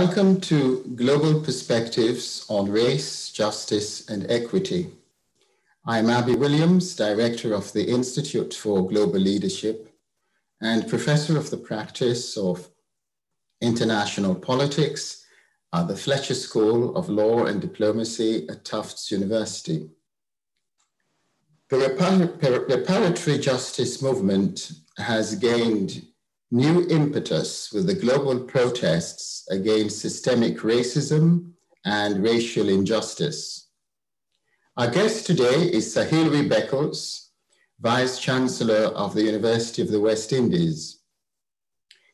Welcome to Global Perspectives on Race, Justice and Equity. I'm Abi Williams, Director of the Institute for Global Leadership and Professor of the Practice of International Politics at the Fletcher School of Law and Diplomacy at Tufts University. The reparatory justice movement has gained new impetus with the global protests against systemic racism and racial injustice. Our guest today is Hilary Beckles, Vice Chancellor of the University of the West Indies.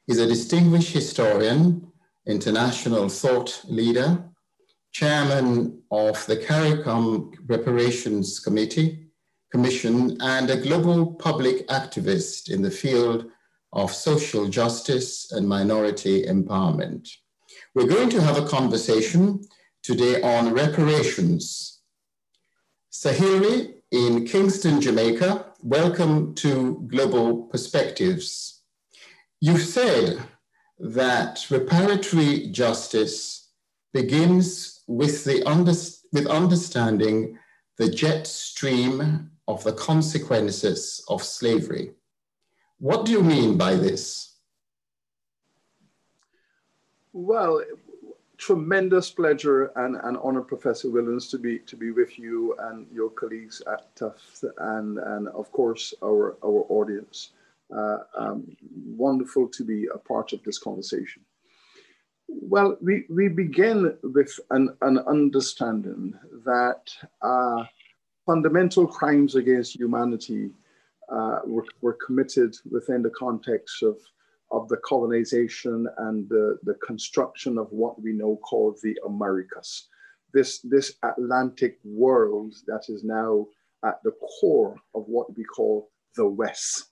He's a distinguished historian, international thought leader, chairman of the CARICOM Reparations Committee, Commission, and a global public activist in the field of social justice and minority empowerment. We're going to have a conversation today on reparations. Sir Hilary in Kingston, Jamaica, welcome to Global Perspectives. You said that reparatory justice begins with, the under, with understanding the jet stream of the consequences of slavery. What do you mean by this? Well, tremendous pleasure and, and honor, Professor Williams, to be to be with you and your colleagues at Tufts and, and of course our, our audience. Uh, um, wonderful to be a part of this conversation. Well, we, we begin with an, an understanding that uh, fundamental crimes against humanity uh, were, were committed within the context of, of the colonization and the, the construction of what we now call the Americas. This, this Atlantic world that is now at the core of what we call the West.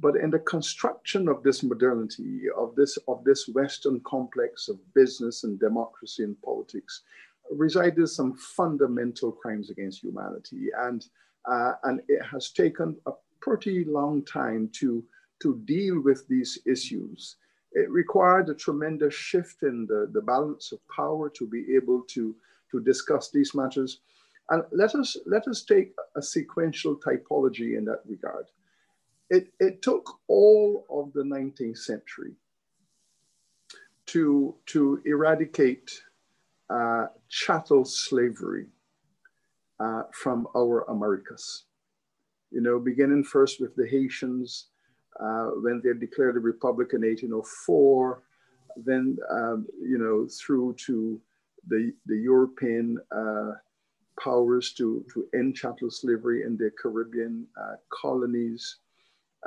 But in the construction of this modernity, of this, of this Western complex of business and democracy and politics, resided some fundamental crimes against humanity. And, uh, and it has taken a pretty long time to, to deal with these issues. It required a tremendous shift in the, the balance of power to be able to, to discuss these matters. And let us, let us take a sequential typology in that regard. It, it took all of the 19th century to, to eradicate uh, chattel slavery uh, from our Americas you know, beginning first with the Haitians uh, when they declared a republic in 1804, then, um, you know, through to the, the European uh, powers to, to end chattel slavery in the Caribbean uh, colonies.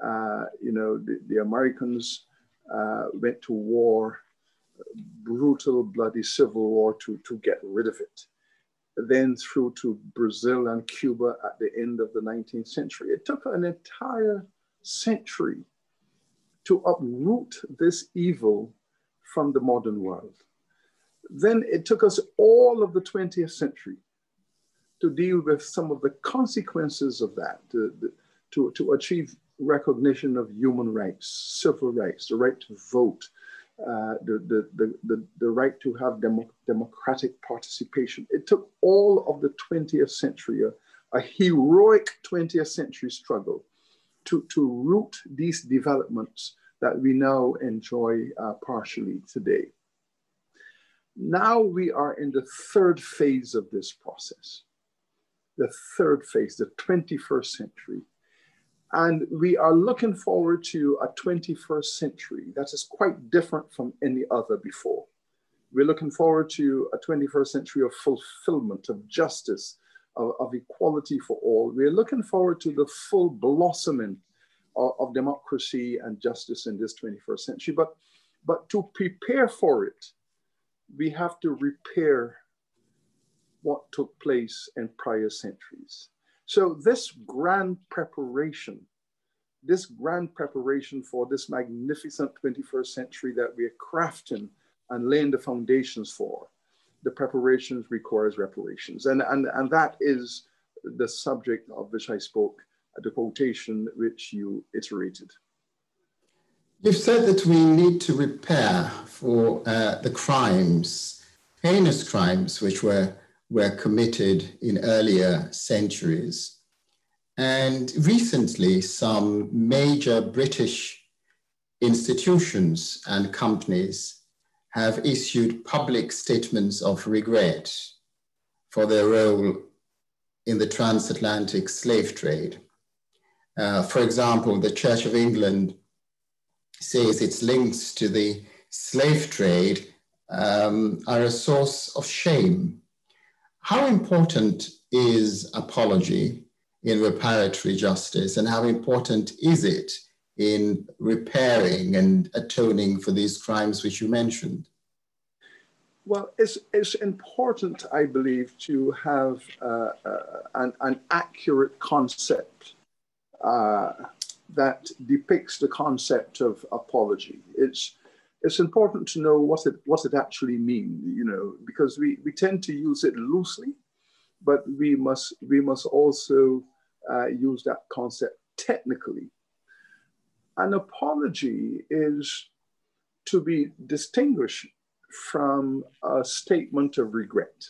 Uh, you know, the, the Americans uh, went to war, brutal, bloody civil war to, to get rid of it then through to Brazil and Cuba at the end of the 19th century. It took an entire century to uproot this evil from the modern world. Then it took us all of the 20th century to deal with some of the consequences of that, to, to, to achieve recognition of human rights, civil rights, the right to vote, uh, the, the, the, the, right to have demo, democratic participation. It took all of the 20th century, a, a heroic 20th century struggle to, to root these developments that we now enjoy uh, partially today. Now we are in the third phase of this process. The third phase, the 21st century, and we are looking forward to a 21st century that is quite different from any other before. We're looking forward to a 21st century of fulfillment, of justice, of, of equality for all. We're looking forward to the full blossoming of, of democracy and justice in this 21st century. But, but to prepare for it, we have to repair what took place in prior centuries. So this grand preparation, this grand preparation for this magnificent 21st century that we're crafting and laying the foundations for, the preparations requires reparations. And, and, and that is the subject of which I spoke, the quotation which you iterated. You've said that we need to repair for uh, the crimes, heinous crimes, which were, were committed in earlier centuries. And recently, some major British institutions and companies have issued public statements of regret for their role in the transatlantic slave trade. Uh, for example, the Church of England says its links to the slave trade um, are a source of shame. How important is apology in reparatory justice, and how important is it in repairing and atoning for these crimes which you mentioned? Well, it's, it's important, I believe, to have uh, uh, an, an, accurate concept uh, that depicts the concept of apology. It's, it's important to know what it, what it actually means, you know, because we, we tend to use it loosely, but we must, we must also uh, use that concept technically. An apology is to be distinguished from a statement of regret.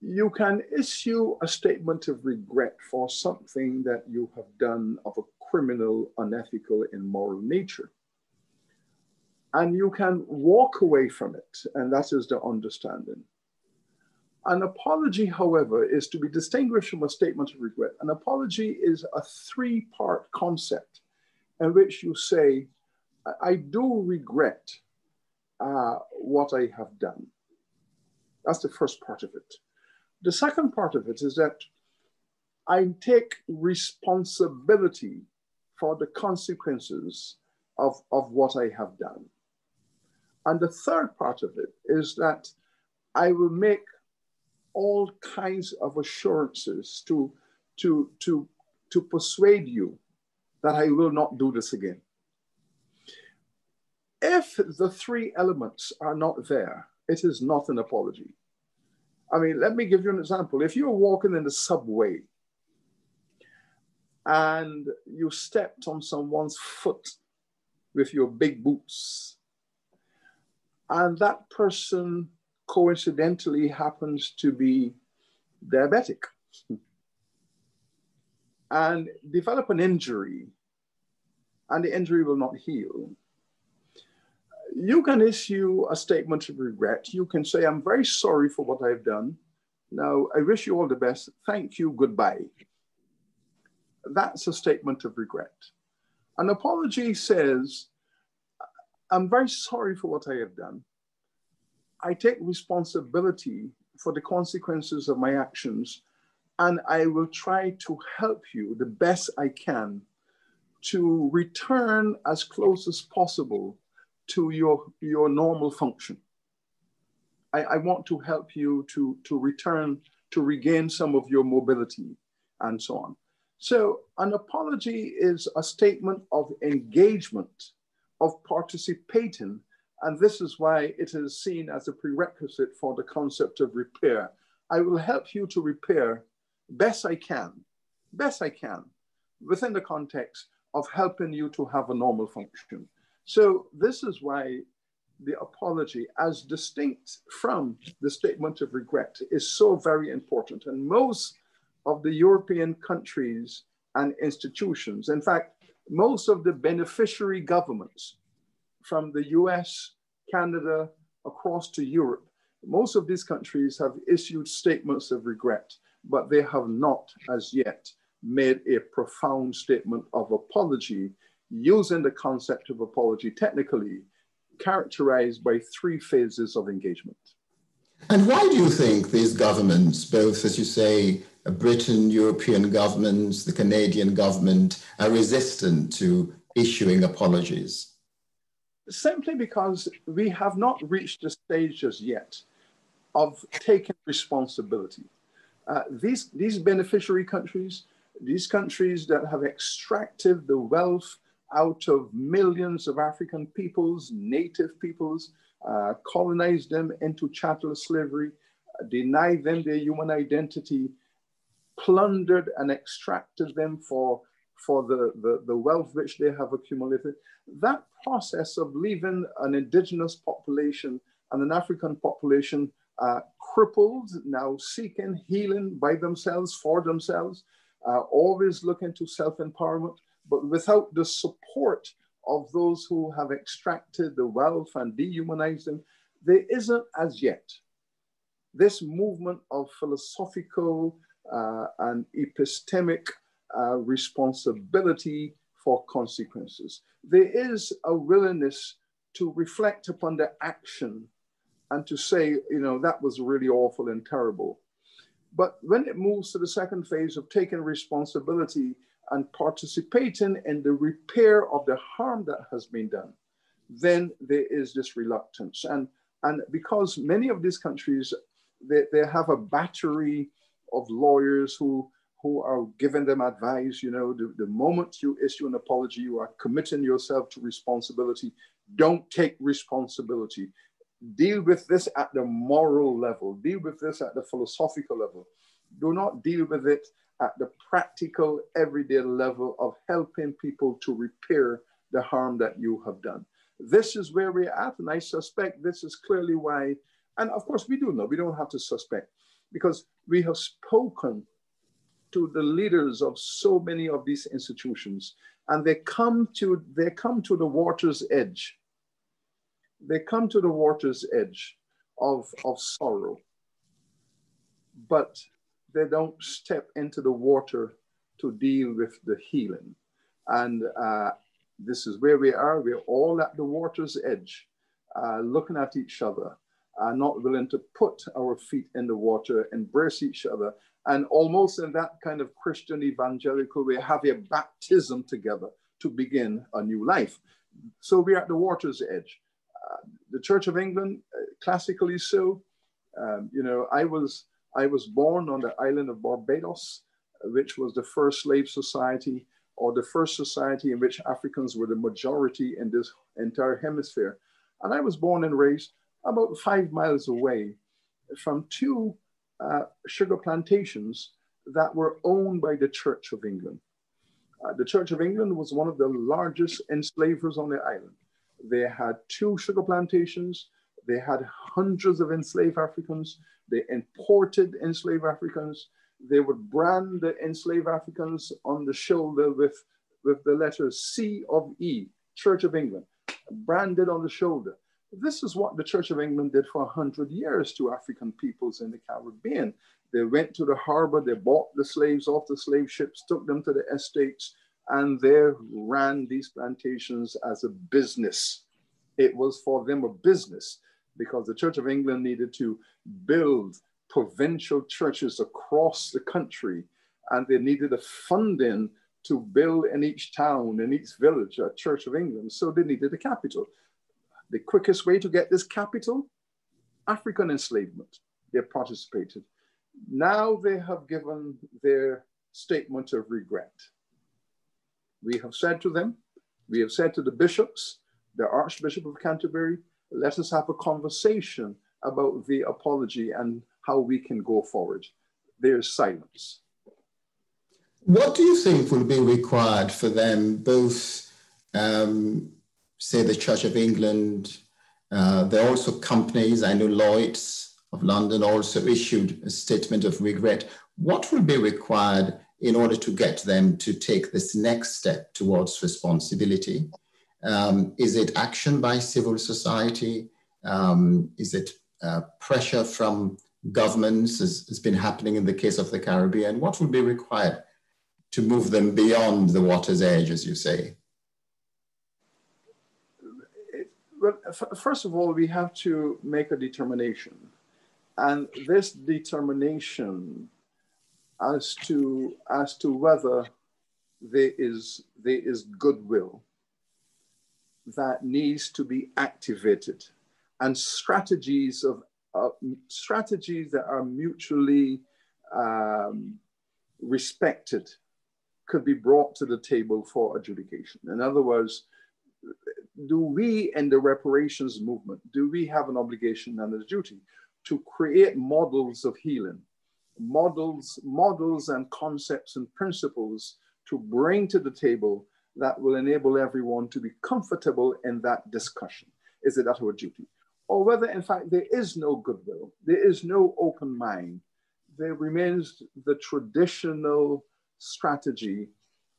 You can issue a statement of regret for something that you have done of a criminal, unethical, immoral nature. And you can walk away from it, and that is the understanding. An apology, however, is to be distinguished from a statement of regret. An apology is a three part concept in which you say, I do regret uh, what I have done. That's the first part of it. The second part of it is that I take responsibility for the consequences of, of what I have done. And the third part of it is that I will make all kinds of assurances to, to, to, to persuade you that I will not do this again. If the three elements are not there, it is not an apology. I mean, let me give you an example. If you're walking in the subway and you stepped on someone's foot with your big boots, and that person coincidentally happens to be diabetic and develop an injury, and the injury will not heal, you can issue a statement of regret. You can say, I'm very sorry for what I've done. Now, I wish you all the best. Thank you. Goodbye. That's a statement of regret. An apology says, I'm very sorry for what I have done. I take responsibility for the consequences of my actions, and I will try to help you the best I can to return as close as possible to your, your normal function. I, I want to help you to, to return, to regain some of your mobility and so on. So an apology is a statement of engagement, of participating, and this is why it is seen as a prerequisite for the concept of repair. I will help you to repair best I can, best I can, within the context of helping you to have a normal function. So this is why the apology, as distinct from the statement of regret, is so very important. And most of the European countries and institutions, in fact, most of the beneficiary governments from the US, Canada, across to Europe, most of these countries have issued statements of regret, but they have not as yet made a profound statement of apology using the concept of apology technically, characterized by three phases of engagement. And why do you think these governments, both, as you say, Britain, European governments, the Canadian government, are resistant to issuing apologies? Simply because we have not reached the stage as yet of taking responsibility. Uh, these, these beneficiary countries, these countries that have extracted the wealth out of millions of African peoples, native peoples, uh, colonized them into chattel slavery, uh, denied them their human identity, plundered and extracted them for, for the, the, the wealth which they have accumulated. That process of leaving an indigenous population and an African population uh, crippled, now seeking healing by themselves, for themselves, uh, always looking to self empowerment, but without the support of those who have extracted the wealth and dehumanized them, there isn't as yet this movement of philosophical uh, and epistemic uh, responsibility for consequences. There is a willingness to reflect upon the action and to say, you know, that was really awful and terrible. But when it moves to the second phase of taking responsibility and participating in the repair of the harm that has been done, then there is this reluctance. And, and because many of these countries, they, they have a battery of lawyers who, who are giving them advice, you know, the, the moment you issue an apology, you are committing yourself to responsibility. Don't take responsibility deal with this at the moral level, deal with this at the philosophical level. Do not deal with it at the practical, everyday level of helping people to repair the harm that you have done. This is where we're at, and I suspect this is clearly why, and of course we do know, we don't have to suspect, because we have spoken to the leaders of so many of these institutions, and they come to they come to the water's edge they come to the water's edge of, of sorrow, but they don't step into the water to deal with the healing. And uh, this is where we are. We're all at the water's edge, uh, looking at each other, uh, not willing to put our feet in the water, embrace each other, and almost in that kind of Christian evangelical way, have a baptism together to begin a new life. So we're at the water's edge the Church of England, uh, classically so. Um, you know, I was I was born on the island of Barbados, uh, which was the first slave society or the first society in which Africans were the majority in this entire hemisphere. And I was born and raised about five miles away from two uh, sugar plantations that were owned by the Church of England. Uh, the Church of England was one of the largest enslavers on the island. They had two sugar plantations. They had hundreds of enslaved Africans. They imported enslaved Africans. They would brand the enslaved Africans on the shoulder with, with the letters C of E, Church of England, branded on the shoulder. This is what the Church of England did for 100 years to African peoples in the Caribbean. They went to the harbor, they bought the slaves off the slave ships, took them to the estates, and they ran these plantations as a business. It was for them a business because the Church of England needed to build provincial churches across the country and they needed a funding to build in each town, in each village, a Church of England. So they needed a capital. The quickest way to get this capital, African enslavement. They participated. Now they have given their statement of regret we have said to them, we have said to the bishops, the Archbishop of Canterbury, let us have a conversation about the apology and how we can go forward. There's silence. What do you think will be required for them, both, um, say, the Church of England? Uh, there are also companies, I know Lloyd's of London also issued a statement of regret. What will be required in order to get them to take this next step towards responsibility? Um, is it action by civil society? Um, is it uh, pressure from governments, as has been happening in the case of the Caribbean? What would be required to move them beyond the water's edge, as you say? Well, first of all, we have to make a determination. And this determination as to as to whether there is there is goodwill that needs to be activated and strategies of uh, strategies that are mutually um, respected could be brought to the table for adjudication. In other words, do we in the reparations movement, do we have an obligation and a duty to create models of healing models, models and concepts and principles to bring to the table that will enable everyone to be comfortable in that discussion. Is it our duty? Or whether, in fact, there is no goodwill, there is no open mind, there remains the traditional strategy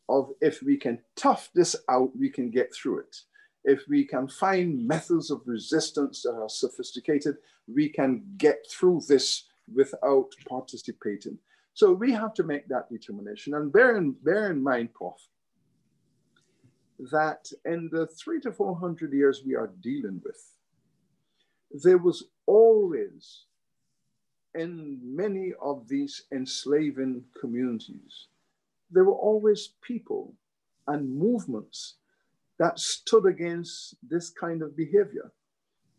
of if we can tough this out, we can get through it. If we can find methods of resistance that are sophisticated, we can get through this without participating. So we have to make that determination. And bear in, bear in mind, Prof, that in the three to 400 years we are dealing with, there was always in many of these enslaving communities, there were always people and movements that stood against this kind of behavior.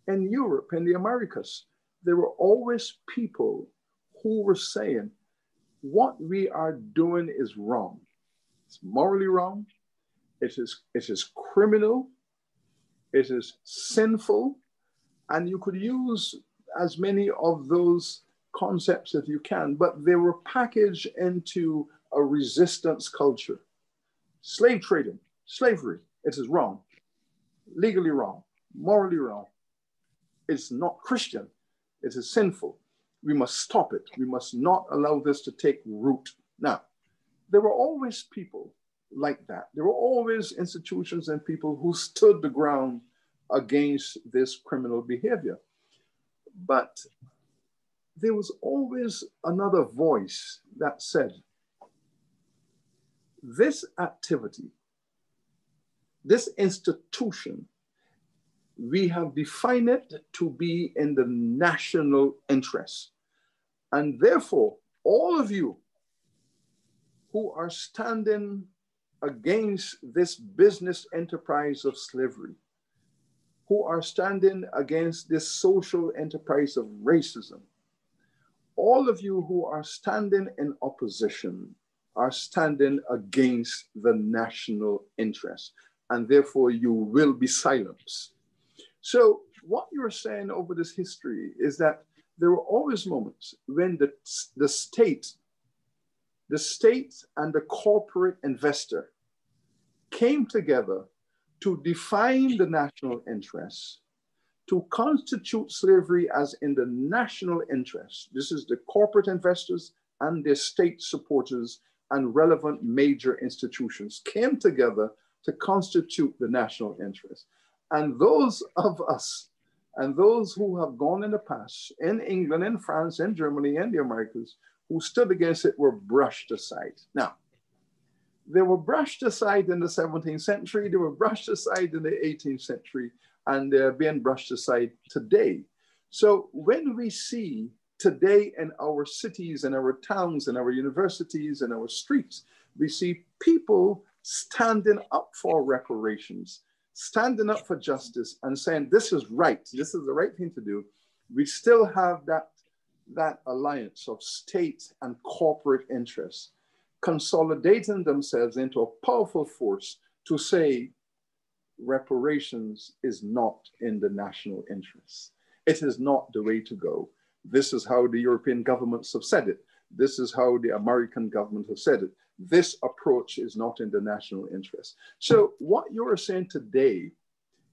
In Europe, and the Americas, there were always people who were saying, what we are doing is wrong. It's morally wrong. It is, it is criminal. It is sinful. And you could use as many of those concepts as you can, but they were packaged into a resistance culture. Slave trading, slavery, it is wrong, legally wrong, morally wrong. It's not Christian, it is sinful. We must stop it. We must not allow this to take root. Now, there were always people like that. There were always institutions and people who stood the ground against this criminal behavior. But there was always another voice that said, this activity this institution, we have defined it to be in the national interest. And therefore, all of you who are standing against this business enterprise of slavery, who are standing against this social enterprise of racism, all of you who are standing in opposition are standing against the national interest and therefore you will be silenced. So, what you're saying over this history is that there were always moments when the, the state, the state and the corporate investor came together to define the national interest, to constitute slavery as in the national interest. This is the corporate investors and their state supporters and relevant major institutions came together to constitute the national interest. And those of us and those who have gone in the past in England, in France, in Germany, in the Americas, who stood against it were brushed aside. Now, they were brushed aside in the 17th century, they were brushed aside in the 18th century, and they're being brushed aside today. So when we see today in our cities and our towns and our universities and our streets, we see people standing up for reparations, standing up for justice and saying, this is right, this is the right thing to do, we still have that, that alliance of state and corporate interests consolidating themselves into a powerful force to say reparations is not in the national interest. It is not the way to go. This is how the European governments have said it. This is how the American government have said it this approach is not in the national interest. So, what you're saying today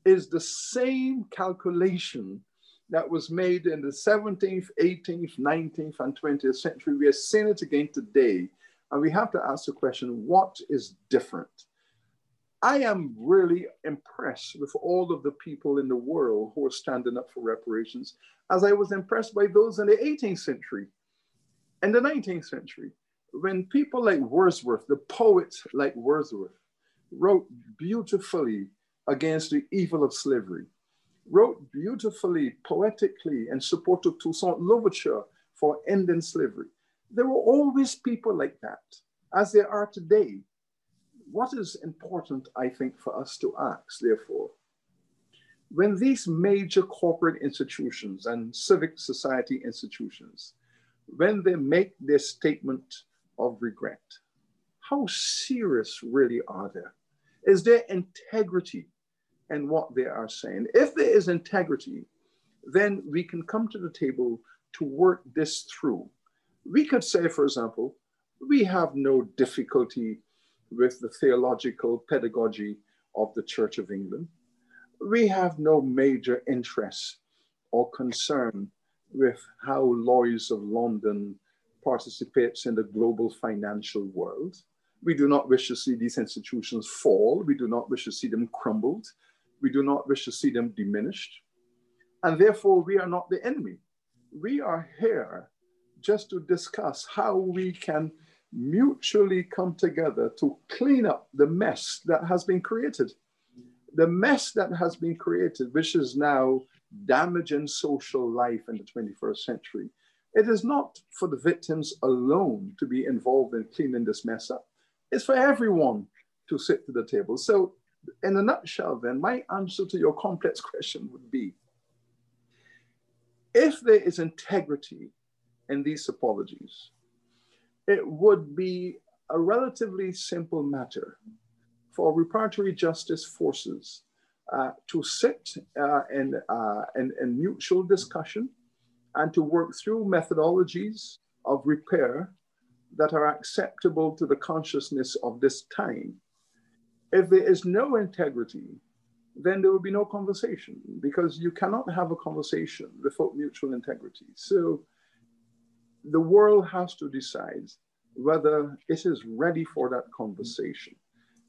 is the same calculation that was made in the 17th, 18th, 19th, and 20th century. We are saying it again today. And we have to ask the question what is different? I am really impressed with all of the people in the world who are standing up for reparations, as I was impressed by those in the 18th century and the 19th century when people like Wordsworth, the poet like Wordsworth, wrote beautifully against the evil of slavery, wrote beautifully, poetically in support of Toussaint Louverture for ending slavery. There were always people like that, as there are today. What is important, I think, for us to ask, therefore, when these major corporate institutions and civic society institutions, when they make their statement of regret. How serious really are they? Is there integrity in what they are saying? If there is integrity, then we can come to the table to work this through. We could say, for example, we have no difficulty with the theological pedagogy of the Church of England. We have no major interest or concern with how Lloyd's of London participates in the global financial world. We do not wish to see these institutions fall. We do not wish to see them crumbled. We do not wish to see them diminished. And therefore, we are not the enemy. We are here just to discuss how we can mutually come together to clean up the mess that has been created. The mess that has been created, which is now damaging social life in the 21st century. It is not for the victims alone to be involved in cleaning this mess up. It's for everyone to sit to the table. So, in a nutshell, then, my answer to your complex question would be if there is integrity in these apologies, it would be a relatively simple matter for reparatory justice forces uh, to sit uh, in, uh, in, in mutual discussion and to work through methodologies of repair that are acceptable to the consciousness of this time. If there is no integrity, then there will be no conversation because you cannot have a conversation without mutual integrity. So the world has to decide whether it is ready for that conversation.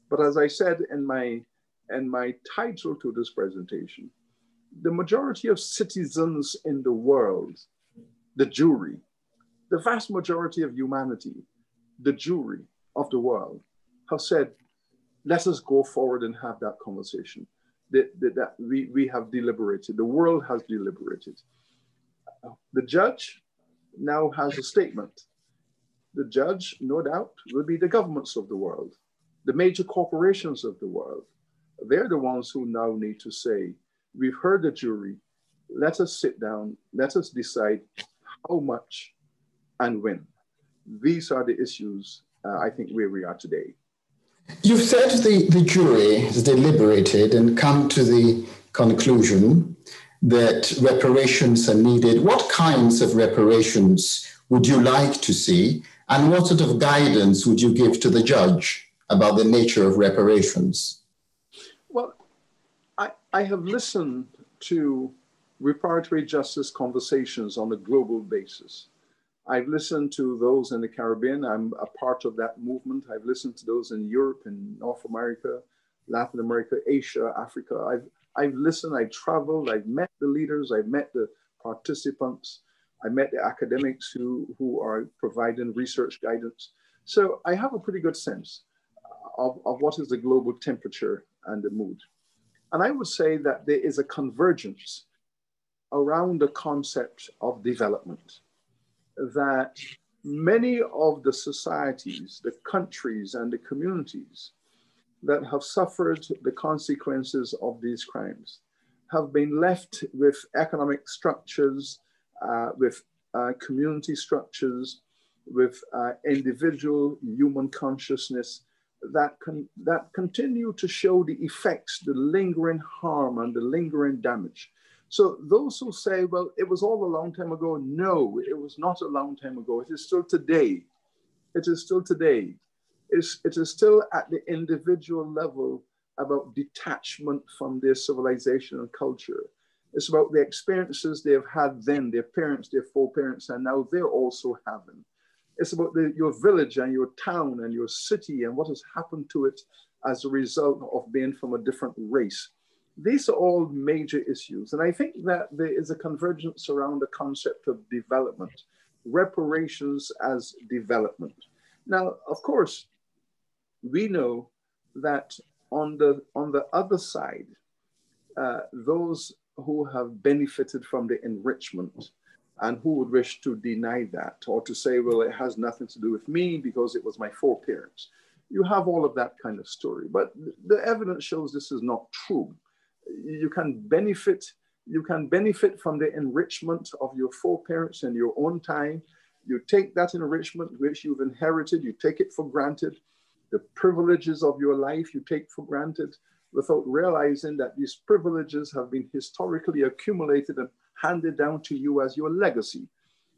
But as I said in my, in my title to this presentation, the majority of citizens in the world, the jury, the vast majority of humanity, the jury of the world, have said, let us go forward and have that conversation. That, that, that we, we have deliberated, the world has deliberated. The judge now has a statement. The judge, no doubt, will be the governments of the world, the major corporations of the world. They're the ones who now need to say, we've heard the jury, let us sit down, let us decide how much and when. These are the issues, uh, I think, where we are today. You've said the, the jury has deliberated and come to the conclusion that reparations are needed. What kinds of reparations would you like to see? And what sort of guidance would you give to the judge about the nature of reparations? I, I have listened to reparatory justice conversations on a global basis. I've listened to those in the Caribbean. I'm a part of that movement. I've listened to those in Europe and North America, Latin America, Asia, Africa. I've I've listened, I've traveled, I've met the leaders, I've met the participants, I met the academics who, who are providing research guidance. So I have a pretty good sense of, of what is the global temperature and the mood. And I would say that there is a convergence around the concept of development, that many of the societies, the countries, and the communities that have suffered the consequences of these crimes have been left with economic structures, uh, with uh, community structures, with uh, individual human consciousness that, can, that continue to show the effects, the lingering harm and the lingering damage. So those who say, well, it was all a long time ago, no, it was not a long time ago. It is still today. It is still today is it is still at the individual level about detachment from their civilization and culture. It's about the experiences they've had then, their parents, their foreparents, and now they're also having. It's about the, your village and your town and your city and what has happened to it as a result of being from a different race. These are all major issues. And I think that there is a convergence around the concept of development, reparations as development. Now, of course, we know that on the, on the other side, uh, those who have benefited from the enrichment and who would wish to deny that or to say, well, it has nothing to do with me because it was my foreparents. You have all of that kind of story, but the evidence shows this is not true. You can benefit, you can benefit from the enrichment of your foreparents in your own time. You take that enrichment which you've inherited, you take it for granted, the privileges of your life you take for granted without realizing that these privileges have been historically accumulated and handed down to you as your legacy.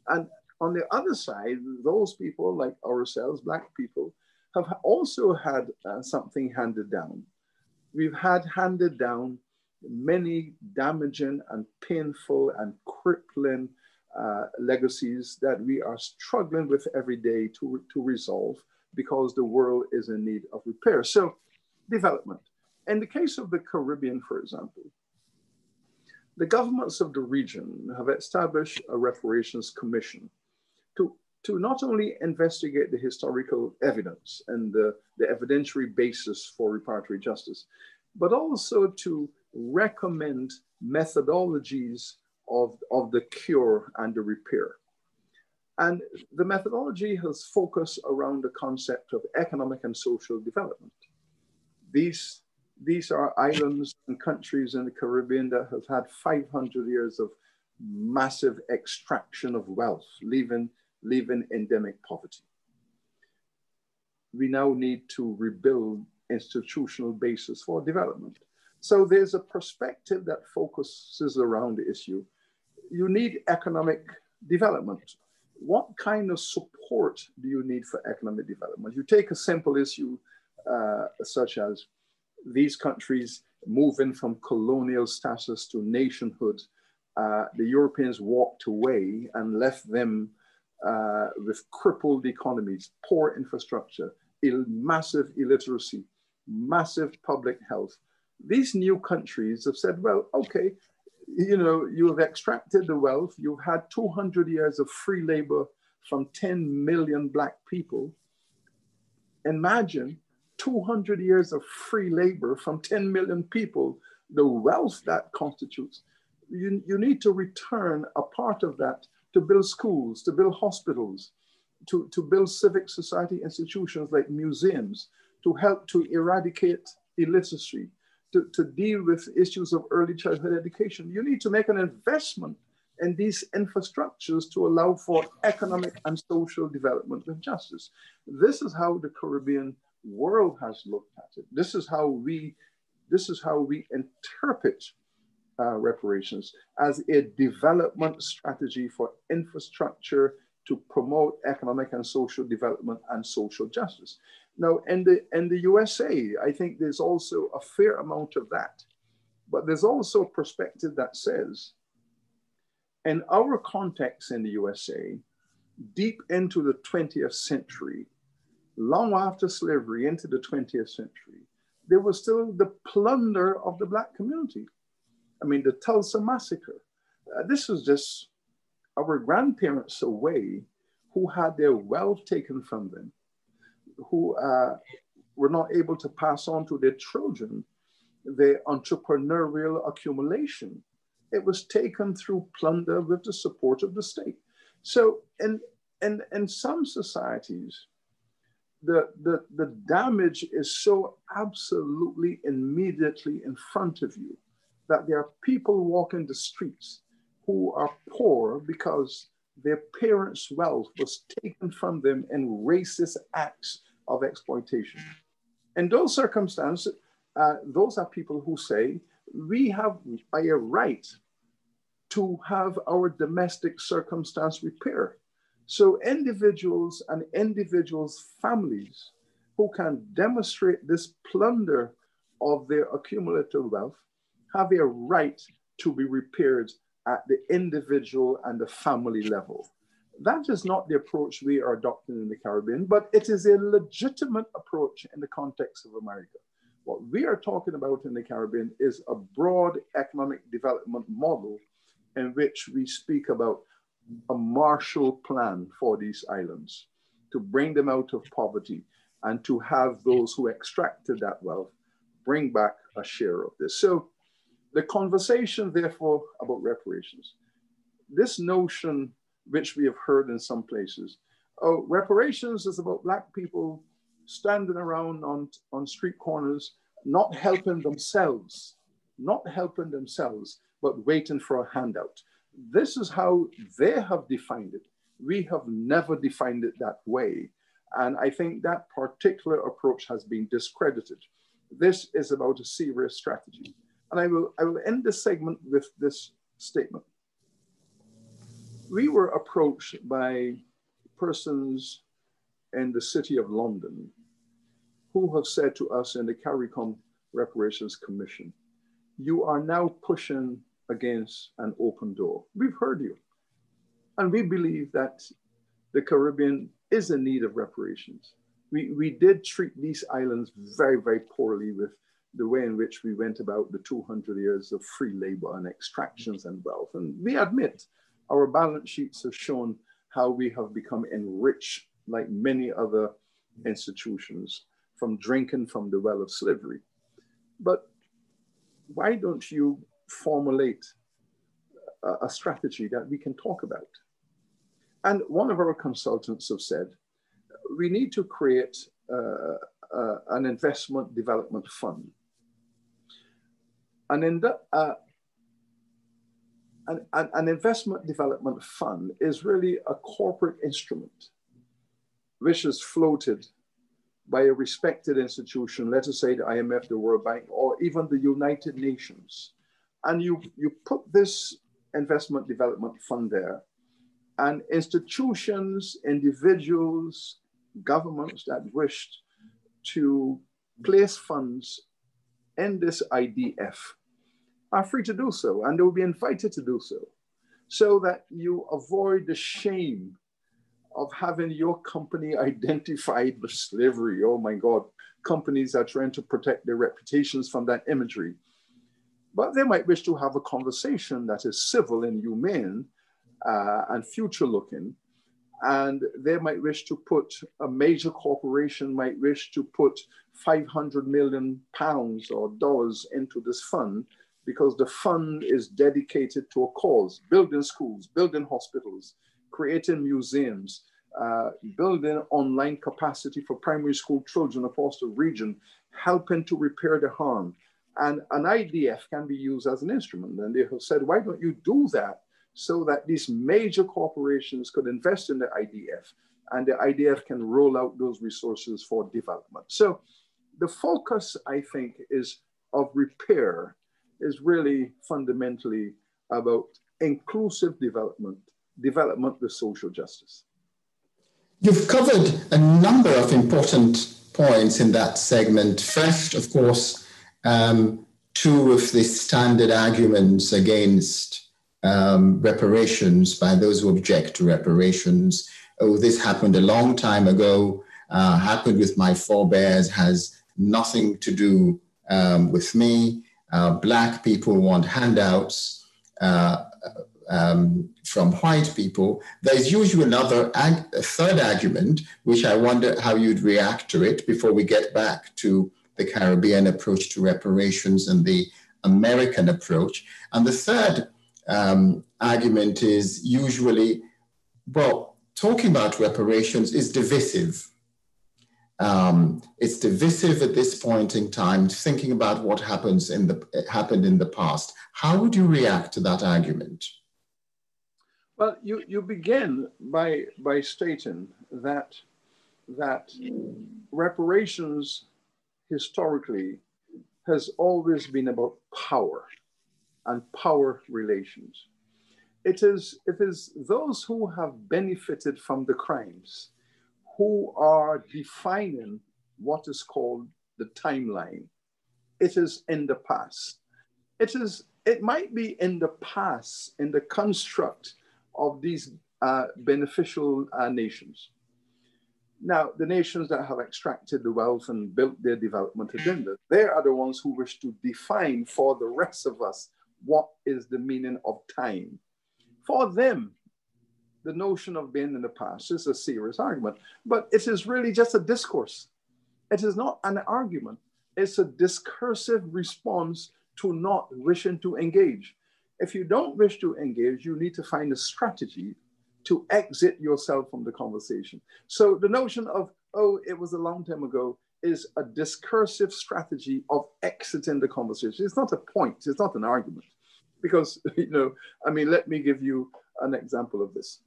And on the other side, those people like ourselves, Black people, have also had uh, something handed down. We've had handed down many damaging and painful and crippling uh, legacies that we are struggling with every day to, to resolve because the world is in need of repair. So, development. In the case of the Caribbean, for example, the governments of the region have established a reparations commission to, to not only investigate the historical evidence and the, the evidentiary basis for reparatory justice, but also to recommend methodologies of, of the cure and the repair. And the methodology has focused around the concept of economic and social development. These, these are islands and countries in the Caribbean that have had 500 years of massive extraction of wealth, leaving, leaving endemic poverty. We now need to rebuild institutional basis for development. So there's a perspective that focuses around the issue. You need economic development. What kind of support do you need for economic development? You take a simple issue uh, such as these countries moving from colonial status to nationhood. Uh, the Europeans walked away and left them uh, with crippled economies, poor infrastructure, Ill massive illiteracy, massive public health, these new countries have said, well, okay, you know, you have extracted the wealth, you've had 200 years of free labor from 10 million Black people. Imagine 200 years of free labor from 10 million people, the wealth that constitutes. You, you need to return a part of that to build schools, to build hospitals, to, to build civic society institutions like museums, to help to eradicate illiteracy, to, to deal with issues of early childhood education. You need to make an investment in these infrastructures to allow for economic and social development and justice. This is how the Caribbean world has looked at it. This is how we, this is how we interpret uh, reparations as a development strategy for infrastructure to promote economic and social development and social justice. Now, in the, in the USA, I think there's also a fair amount of that. But there's also a perspective that says, in our context in the USA, deep into the 20th century, long after slavery into the 20th century, there was still the plunder of the Black community. I mean, the Tulsa Massacre. Uh, this was just our grandparents away who had their wealth taken from them who uh, were not able to pass on to their children their entrepreneurial accumulation. It was taken through plunder with the support of the state. So in, in, in some societies, the, the, the damage is so absolutely immediately in front of you that there are people walking the streets who are poor because their parents' wealth was taken from them in racist acts of exploitation. In those circumstances, uh, those are people who say, we have a right to have our domestic circumstance repaired. So individuals and individuals' families who can demonstrate this plunder of their accumulative wealth have a right to be repaired at the individual and the family level. That is not the approach we are adopting in the Caribbean, but it is a legitimate approach in the context of America. What we are talking about in the Caribbean is a broad economic development model in which we speak about a Marshall Plan for these islands to bring them out of poverty and to have those who extracted that wealth bring back a share of this. So the conversation, therefore, about reparations, this notion which we have heard in some places. Oh, reparations is about Black people standing around on, on street corners, not helping themselves, not helping themselves, but waiting for a handout. This is how they have defined it. We have never defined it that way. And I think that particular approach has been discredited. This is about a serious strategy. And I will, I will end this segment with this statement we were approached by persons in the city of London who have said to us in the CARICOM Reparations Commission, you are now pushing against an open door. We've heard you. And we believe that the Caribbean is in need of reparations. We, we did treat these islands very, very poorly with the way in which we went about the 200 years of free labor and extractions and wealth. And we admit our balance sheets have shown how we have become enriched like many other institutions from drinking from the well of slavery. But why don't you formulate a, a strategy that we can talk about? And one of our consultants have said, we need to create uh, uh, an investment development fund. And in the, uh, an, an, investment development fund is really a corporate instrument which is floated by a respected institution, let us say the IMF, the World Bank, or even the United Nations. And you, you put this investment development fund there, and institutions, individuals, governments that wished to place funds in this IDF are free to do so, and they will be invited to do so, so that you avoid the shame of having your company identified with slavery. Oh my God, companies are trying to protect their reputations from that imagery. But they might wish to have a conversation that is civil and humane uh, and future looking. And they might wish to put, a major corporation might wish to put 500 million pounds or dollars into this fund because the fund is dedicated to a cause, building schools, building hospitals, creating museums, uh, building online capacity for primary school children across the region, helping to repair the harm. And an IDF can be used as an instrument. And they have said, why don't you do that so that these major corporations could invest in the IDF and the IDF can roll out those resources for development. So the focus, I think, is of repair is really fundamentally about inclusive development, development with social justice. You've covered a number of important points in that segment. First, of course, um, two of the standard arguments against um, reparations by those who object to reparations. Oh, this happened a long time ago, uh, happened with my forebears, has nothing to do um, with me. Uh, black people want handouts. Uh, um, from white people, there's usually another ag- third argument, which I wonder how you'd react to it before we get back to the Caribbean approach to reparations and the American approach. And the third um, argument is usually, well, talking about reparations is divisive. Um, it's divisive at this point in time, thinking about what happens in the happened in the past. How would you react to that argument? Well, you, you begin by, by stating that, that reparations historically has always been about power and power relations. It is, it is those who have benefited from the crimes who are defining what is called the timeline. It is in the past. It is, it might be in the past, in the construct of these uh, beneficial uh, nations. Now, the nations that have extracted the wealth and built their development agenda, they are the ones who wish to define for the rest of us what is the meaning of time. For them, the notion of being in the past is a serious argument, but it is really just a discourse. It is not an argument. It's a discursive response to not wishing to engage. If you don't wish to engage, you need to find a strategy to exit yourself from the conversation. So the notion of, oh, it was a long time ago, is a discursive strategy of exiting the conversation. It's not a point, it's not an argument. Because, you know, I mean, let me give you an example of this.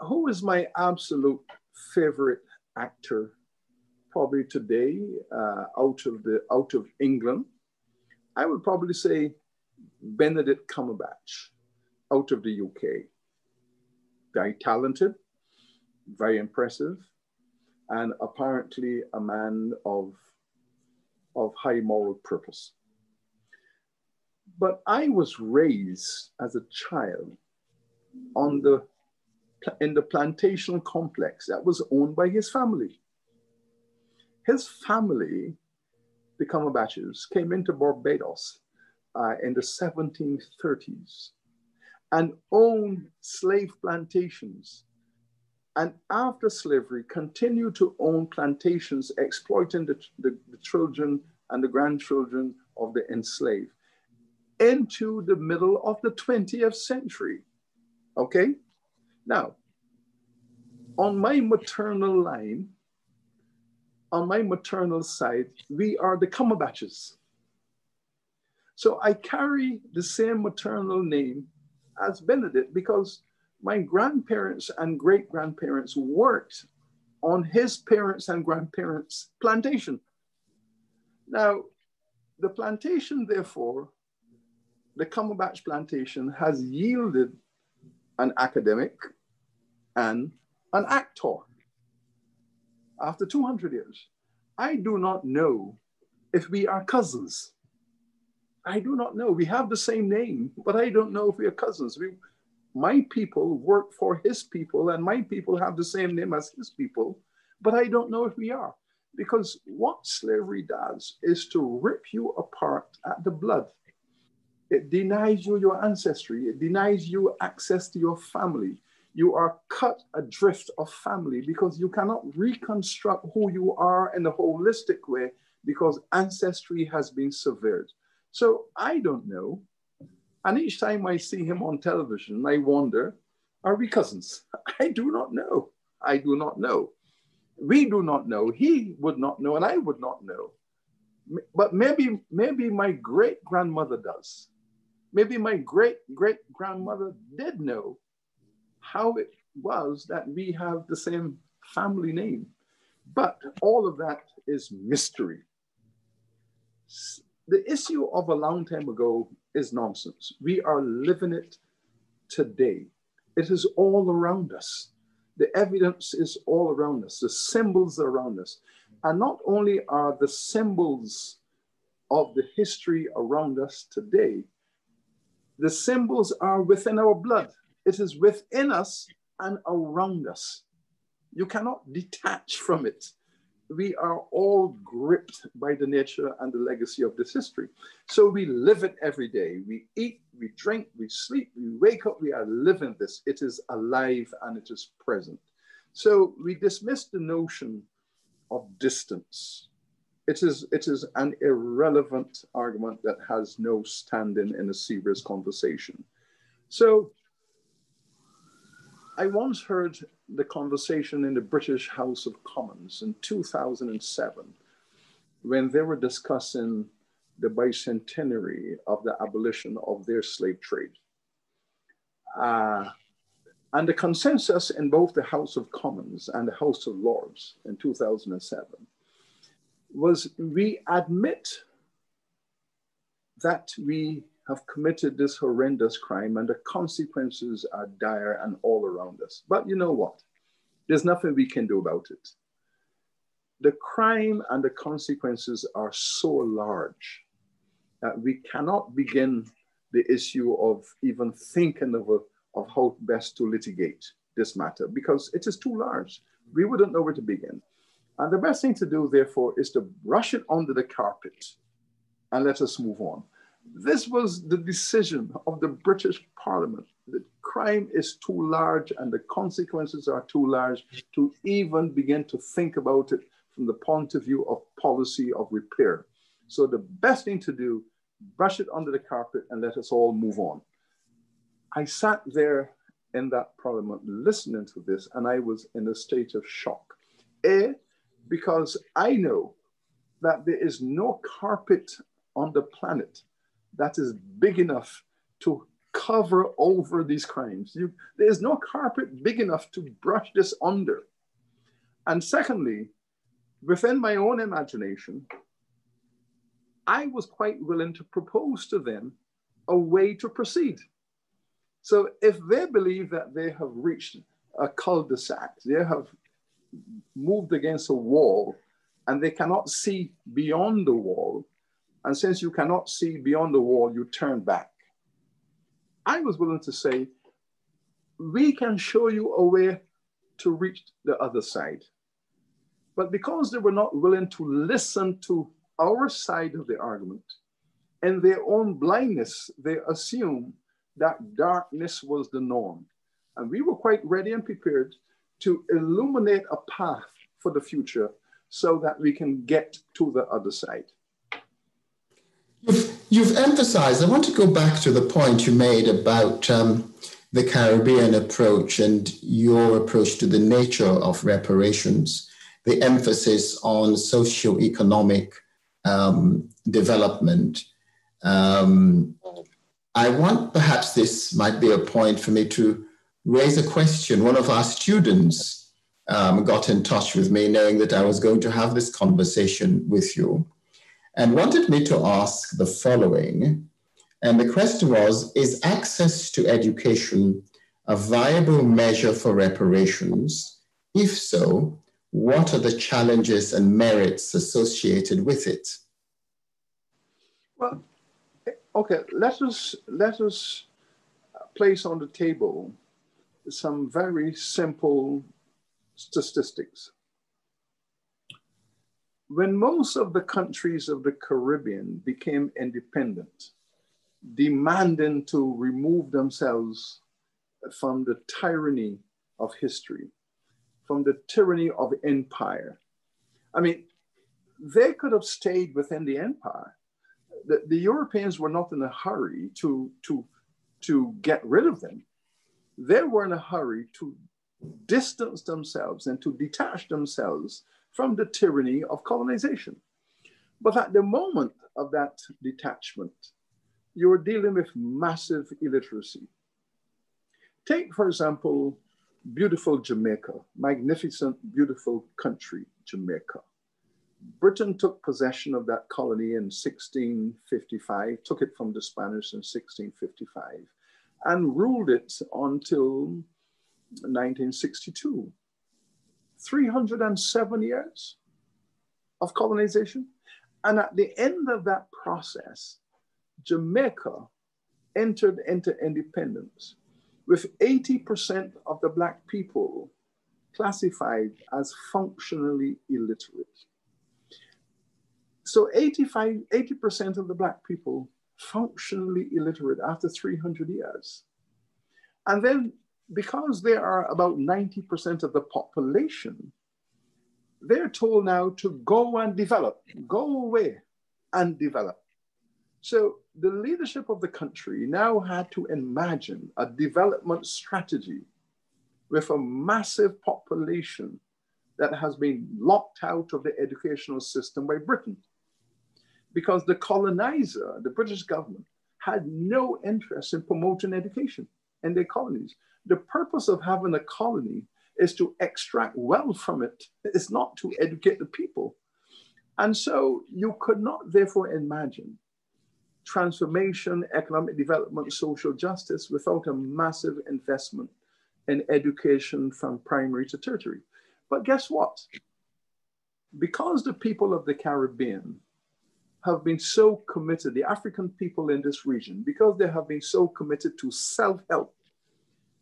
Who is my absolute favorite actor probably today uh, out of the out of England? I would probably say Benedict Cumberbatch out of the UK. Very talented, very impressive. and apparently a man of, of high moral purpose. But I was raised as a child on the, in the plantation complex that was owned by his family. His family, the Cumberbatches, came into Barbados uh, in the 1730s and owned slave plantations. And after slavery, continued to own plantations, exploiting the, the, the children and the grandchildren of the enslaved into the middle of the 20th century. Okay? Now, on my maternal line, on my maternal side, we are the Cumberbatches. So I carry the same maternal name as Benedict because my grandparents and great grandparents worked on his parents and grandparents' plantation. Now, the plantation, therefore, the Cumberbatch plantation has yielded an academic and an actor after 200 years. I do not know if we are cousins. I do not know. We have the same name, but I don't know if we are cousins. We, my people work for his people, and my people have the same name as his people, but I don't know if we are. Because what slavery does is to rip you apart at the blood. It denies you your ancestry, it denies you access to your family. You are cut adrift of family because you cannot reconstruct who you are in a holistic way because ancestry has been severed. So I don't know. And each time I see him on television, I wonder, are we cousins? I do not know. I do not know. We do not know. He would not know, and I would not know. But maybe, maybe my great grandmother does. Maybe my great great grandmother did know how it was that we have the same family name. But all of that is mystery the issue of a long time ago is nonsense. We are living it today. It is all around us. The evidence is all around us. The symbols are around us. And not only are the symbols of the history around us today, the symbols are within our blood. It is within us and around us. You cannot detach from it we are all gripped by the nature and the legacy of this history. So we live it every day. We eat, we drink, we sleep, we wake up, we are living this. It is alive and it is present. So we dismiss the notion of distance. It is, it is an irrelevant argument that has no standing in a serious conversation. So I once heard the conversation in the British House of Commons in 2007 when they were discussing the bicentenary of the abolition of their slave trade. Uh, and the consensus in both the House of Commons and the House of Lords in 2007 was we admit that we have committed this horrendous crime and the consequences are dire and all around us. But you know what? There's nothing we can do about it. The crime and the consequences are so large that we cannot begin the issue of even thinking of, a, of how best to litigate this matter because it is too large. We wouldn't know where to begin. And the best thing to do, therefore, is to brush it under the carpet and let us move on. This was the decision of the British Parliament. that crime is too large and the consequences are too large to even begin to think about it from the point of view of policy of repair. So the best thing to do, brush it under the carpet and let us all move on. I sat there in that parliament listening to this and I was in a state of shock. A, because I know that there is no carpet on the planet that is big enough to cover over these crimes. You, there's no carpet big enough to brush this under. And secondly, within my own imagination, I was quite willing to propose to them a way to proceed. So if they believe that they have reached a cul-de-sac, they have moved against a wall and they cannot see beyond the wall. And since you cannot see beyond the wall, you turn back. I was willing to say, we can show you a way to reach the other side. But because they were not willing to listen to our side of the argument, in their own blindness, they assumed that darkness was the norm. And we were quite ready and prepared to illuminate a path for the future so that we can get to the other side. You've, emphasized, I want to go back to the point you made about um, the Caribbean approach and your approach to the nature of reparations, the emphasis on socio-economic um, development. Um, I want perhaps this might be a point for me to raise a question. One of our students um, got in touch with me knowing that I was going to have this conversation with you and wanted me to ask the following and the question was Is access to education a viable measure for reparations? If so, what are the challenges and merits associated with it? Well, okay, let us, let us place on the table some very simple statistics. When most of the countries of the Caribbean became independent, demanding to remove themselves from the tyranny of history, from the tyranny of empire. I mean, they could have stayed within the empire. The, the Europeans were not in a hurry to, to, to get rid of them. They were in a hurry to distance themselves and to detach themselves from the tyranny of colonization. But at the moment of that detachment, you're dealing with massive illiteracy. Take, for example, beautiful Jamaica, magnificent, beautiful country, Jamaica. Britain took possession of that colony in 1655, took it from the Spanish in 1655, and ruled it until 1962. 307 years of colonization. And at the end of that process, Jamaica entered into independence with 80% of the Black people classified as functionally illiterate. So 85, 80% of the Black people functionally illiterate after 300 years. And then because they are about 90% of the population, they're told now to go and develop, go away and develop. So the leadership of the country now had to imagine a development strategy with a massive population that has been locked out of the educational system by Britain. Because the colonizer, the British government, had no interest in promoting education in their colonies. The purpose of having a colony is to extract wealth from it, it's not to educate the people. And so you could not therefore imagine transformation, economic development, social justice without a massive investment in education from primary to tertiary. But guess what? Because the people of the Caribbean have been so committed, the African people in this region, because they have been so committed to self help,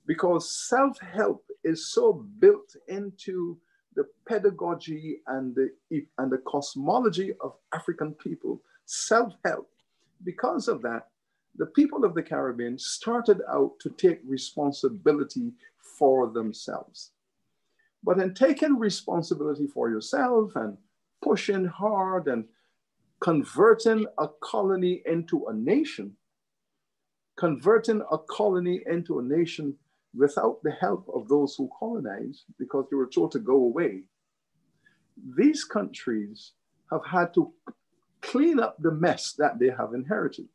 because self help is so built into the pedagogy and the, and the cosmology of African people, self help because of that, the people of the Caribbean started out to take responsibility for themselves. But in taking responsibility for yourself and pushing hard and converting a colony into a nation, converting a colony into a nation without the help of those who colonized because they were told to go away, these countries have had to clean up the mess that they have inherited.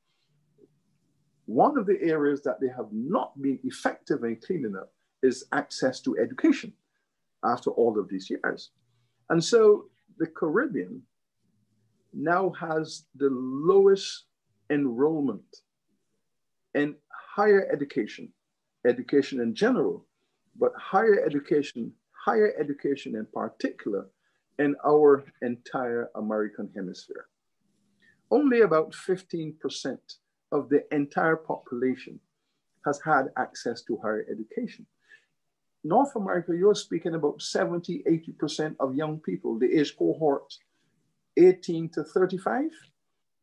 One of the areas that they have not been effective in cleaning up is access to education after all of these years. And so the Caribbean now has the lowest enrollment in higher education, education in general, but higher education higher education in particular in our entire American hemisphere. Only about 15% of the entire population has had access to higher education. North America, you're speaking about 70, 80% of young people, the age cohort 18 to 35,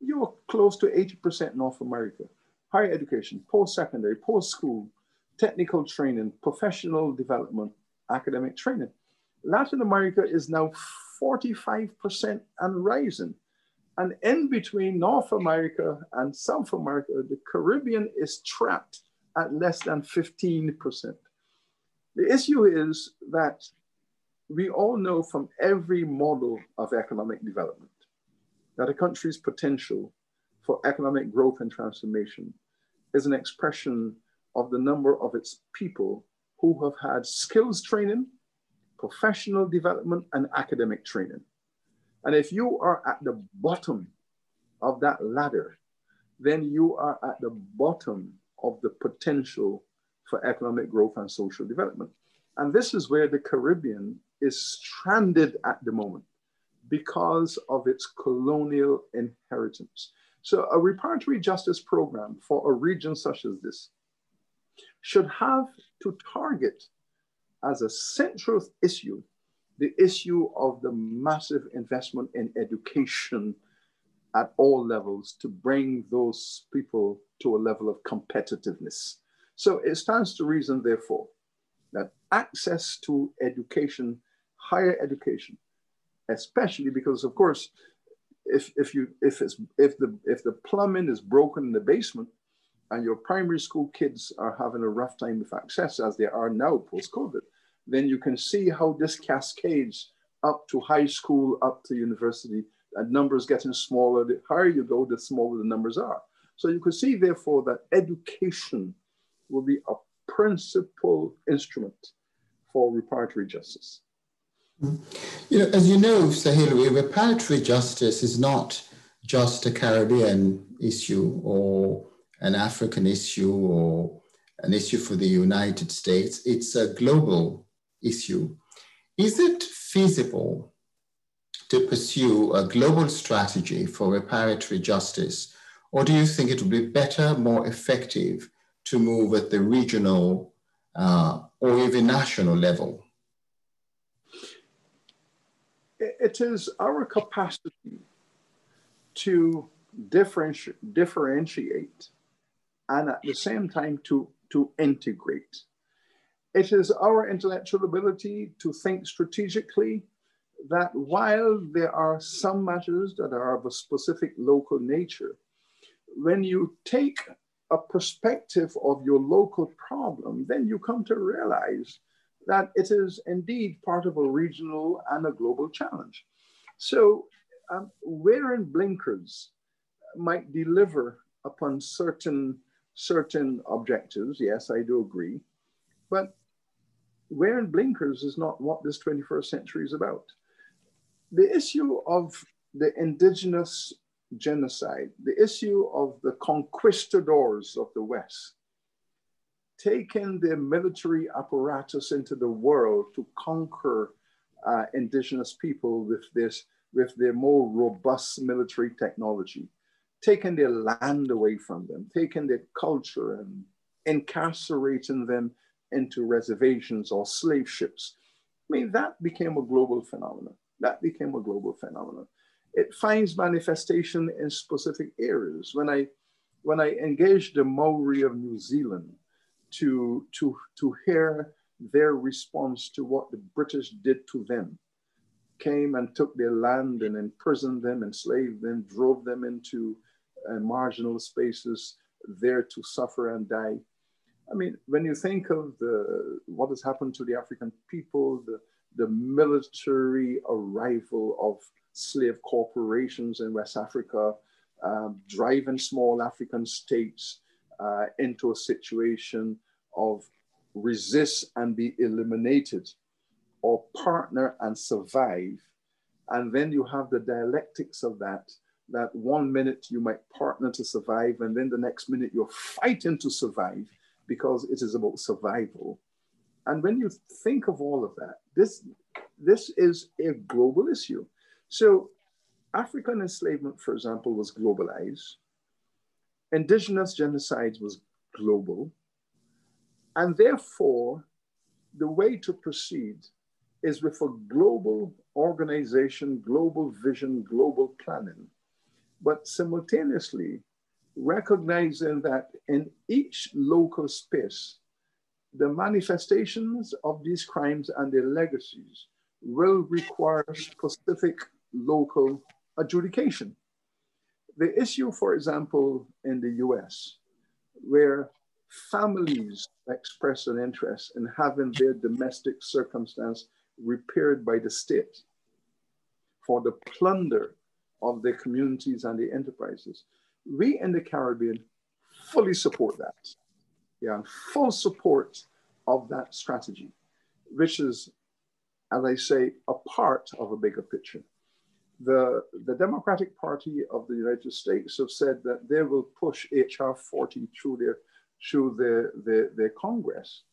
you're close to 80% North America. Higher education, post-secondary, post-school, technical training, professional development, academic training. Latin America is now 45% and rising. And in between North America and South America, the Caribbean is trapped at less than 15%. The issue is that we all know from every model of economic development that a country's potential for economic growth and transformation is an expression of the number of its people who have had skills training, professional development, and academic training. And if you are at the bottom of that ladder, then you are at the bottom of the potential for economic growth and social development. And this is where the Caribbean is stranded at the moment because of its colonial inheritance. So a reparatory justice program for a region such as this should have to target as a central issue the issue of the massive investment in education at all levels to bring those people to a level of competitiveness. So it stands to reason, therefore, that access to education, higher education, especially because, of course, if, if you if it's if the if the plumbing is broken in the basement and your primary school kids are having a rough time with access as they are now post COVID, then you can see how this cascades up to high school, up to university, and numbers getting smaller. The higher you go, the smaller the numbers are. So you can see, therefore, that education will be a principal instrument for reparatory justice. You know, as you know, Sahil, reparatory justice is not just a Caribbean issue or an African issue or an issue for the United States. It's a global issue. Is it feasible to pursue a global strategy for reparatory justice, or do you think it would be better, more effective to move at the regional uh, or even national level? It is our capacity to differenti- differentiate and at the same time to, to integrate. It is our intellectual ability to think strategically that while there are some matters that are of a specific local nature, when you take a perspective of your local problem, then you come to realize that it is indeed part of a regional and a global challenge. So, um, wearing blinkers might deliver upon certain certain objectives. Yes, I do agree, but wearing blinkers is not what this 21st century is about the issue of the indigenous genocide, the issue of the conquistadors of the West, taking their military apparatus into the world to conquer uh, indigenous people with this, with their more robust military technology, taking their land away from them, taking their culture and incarcerating them into reservations or slave ships. I mean, that became a global phenomenon. That became a global phenomenon. It finds manifestation in specific areas. When I, when I engaged the Maori of New Zealand to, to, to hear their response to what the British did to them, came and took their land and imprisoned them, enslaved them, drove them into uh, marginal spaces there to suffer and die. I mean, when you think of the what has happened to the African people, the the military arrival of slave corporations in West Africa, um, driving small African states uh, into a situation of resist and be eliminated or partner and survive. And then you have the dialectics of that, that one minute you might partner to survive, and then the next minute you're fighting to survive because it is about survival. And when you think of all of that, this, this is a global issue. So African enslavement, for example, was globalized. Indigenous genocide was global. And therefore, the way to proceed is with a global organization, global vision, global planning, but simultaneously recognizing that in each local space, the manifestations of these crimes and their legacies will require specific local adjudication. The issue, for example, in the US, where families express an interest in having their domestic circumstance repaired by the state for the plunder of their communities and the enterprises. We in the Caribbean fully support that. Yeah, full support of that strategy, which is, as I say, a part of a bigger picture. The, the Democratic Party of the United States have said that they will push HR 40 through their through the, the, the Congress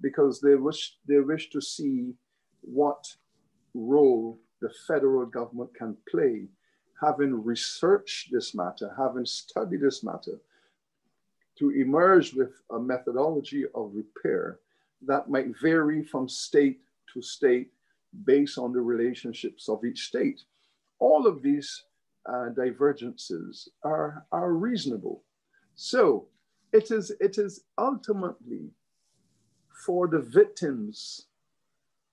because they wish, they wish to see what role the federal government can play, having researched this matter, having studied this matter, to emerge with a methodology of repair that might vary from state to state based on the relationships of each state. All of these uh, divergences are, are reasonable. So it is, it is ultimately for the victims,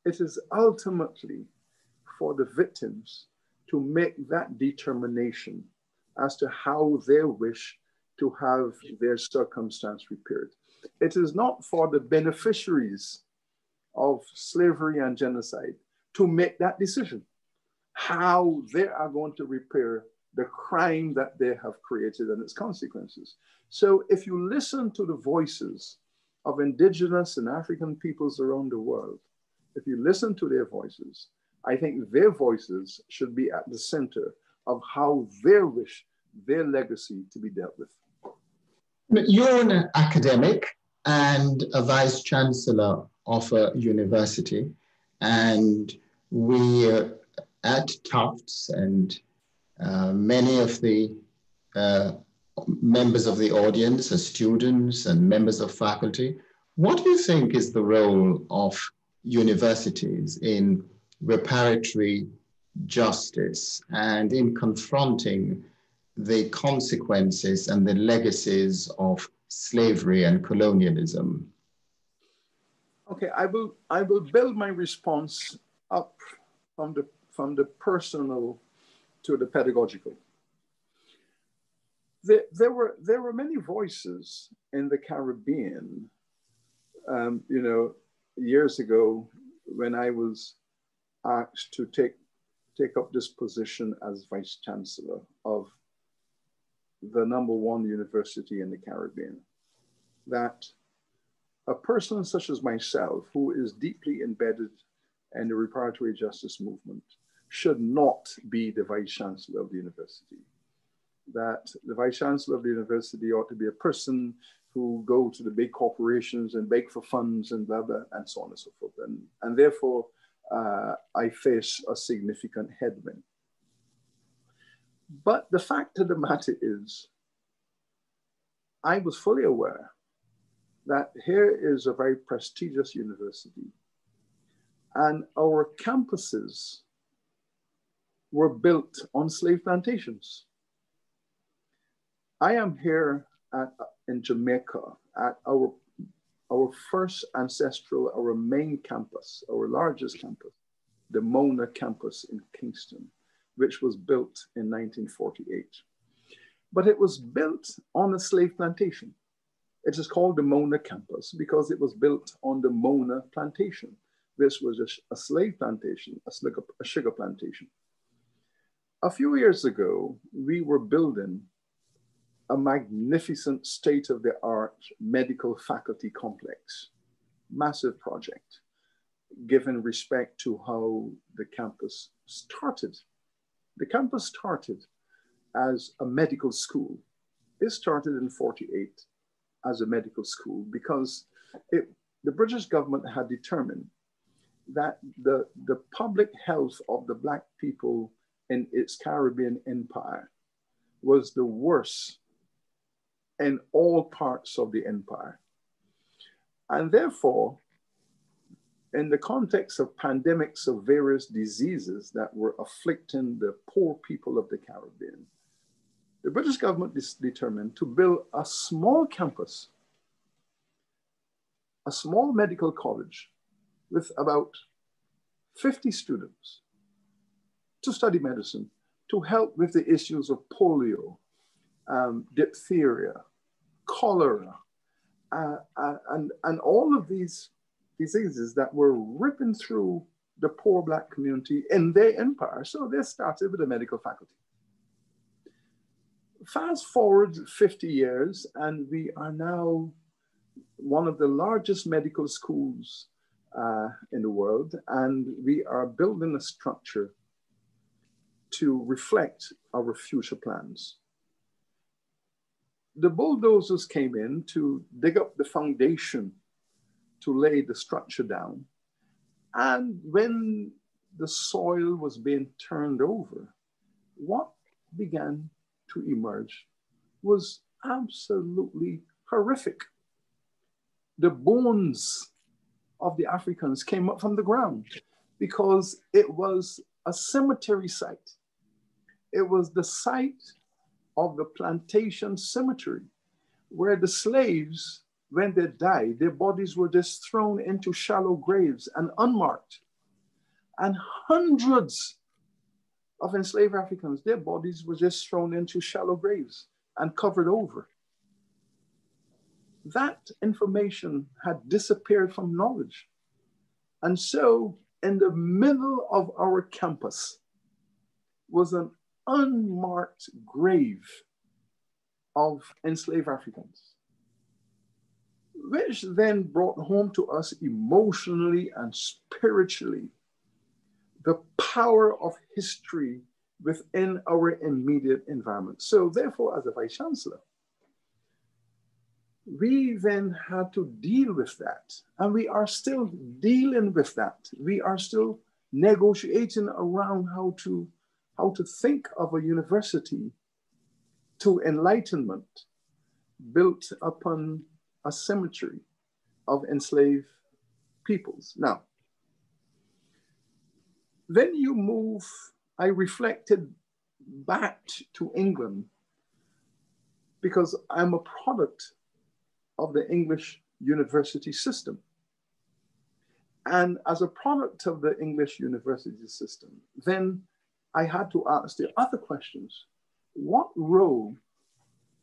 it is ultimately for the victims to make that determination as to how they wish to have their circumstance repaired. It is not for the beneficiaries of slavery and genocide to make that decision, how they are going to repair the crime that they have created and its consequences. So if you listen to the voices of indigenous and African peoples around the world, if you listen to their voices, I think their voices should be at the center of how they wish their legacy to be dealt with. You're an academic and a vice chancellor of a university, and we at Tufts and uh, many of the uh, members of the audience as students and members of faculty. What do you think is the role of universities in reparatory justice and in confronting the consequences and the legacies of slavery and colonialism? Okay, I will I will build my response up from the from the personal to the pedagogical there, there, were there were many voices in the Caribbean. Um, you know, years ago when I was asked to take take up this position as vice chancellor of the number one university in the Caribbean, that a person such as myself, who is deeply embedded in the reparatory justice movement, should not be the vice chancellor of the university that the vice chancellor of the university ought to be a person who go to the big corporations and beg for funds and blah, blah, and so on and so forth. And, and therefore, uh, I face a significant headwind. But the fact of the matter is, I was fully aware that here is a very prestigious university and our campuses were built on slave plantations. I am here at, in Jamaica at our, our first ancestral, our main campus, our largest campus, the Mona campus in Kingston, which was built in 1948. But it was built on a slave plantation. It is called the Mona campus because it was built on the Mona plantation. This was a, a slave plantation, a a sugar plantation. A few years ago, we were building a magnificent state of the art medical faculty complex, massive project, given respect to how the campus started. The campus started as a medical school. It started in 48 as a medical school because it, the British government had determined that the, the public health of the Black people in its Caribbean empire was the worst in all parts of the empire. And therefore, in the context of pandemics of various diseases that were afflicting the poor people of the Caribbean, the British government is determined to build a small campus, a small medical college with about 50 students to study medicine to help with the issues of polio, um, diphtheria, cholera, uh, uh, and, and all of these diseases that were ripping through the poor Black community in their empire. So they started with a medical faculty. Fast forward 50 years, and we are now one of the largest medical schools uh, in the world, and we are building a structure to reflect our future plans. The bulldozers came in to dig up the foundation to lay the structure down. And when the soil was being turned over, what began to emerge was absolutely horrific. The bones of the Africans came up from the ground because it was a cemetery site. It was the site of the plantation cemetery where the slaves when they died, their bodies were just thrown into shallow graves and unmarked. And hundreds of enslaved Africans, their bodies were just thrown into shallow graves and covered over. That information had disappeared from knowledge. And so, in the middle of our campus was an unmarked grave of enslaved Africans which then brought home to us emotionally and spiritually the power of history within our immediate environment. So, therefore, as a vice chancellor, we then had to deal with that. And we are still dealing with that. We are still negotiating around how to, how to think of a university to enlightenment built upon a cemetery of enslaved peoples. Now, then you move, I reflected back to England because I'm a product of the English university system. And as a product of the English university system, then I had to ask the other questions. What role